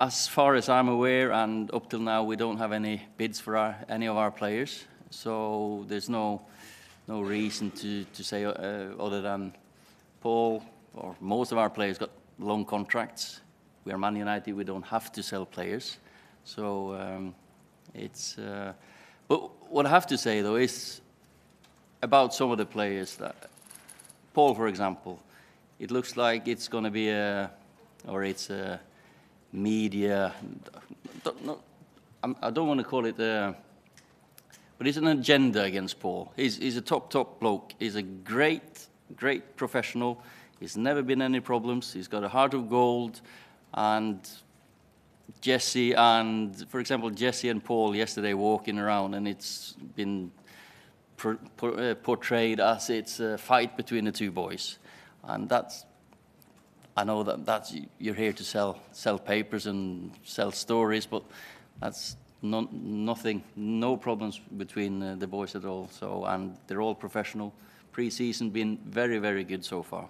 as far as I'm aware, and up till now, we don't have any bids for our, any of our players. So there's no no reason to to say uh, other than Paul or most of our players got long contracts. We are Man United. We don't have to sell players. So um, it's. Uh, but what I have to say though is about some of the players that Paul, for example, it looks like it's going to be a, or it's a media. I don't want to call it a, but it's an agenda against Paul. He's, he's a top, top bloke. He's a great, great professional. He's never been any problems. He's got a heart of gold, and Jesse and, for example, Jesse and Paul yesterday walking around, and it's been uh, portrayed as it's a fight between the two boys, and that's. I know that that's you're here to sell sell papers and sell stories, but that's no, nothing, no problems between uh, the boys at all. So, and they're all professional. Pre-season been very, very good so far.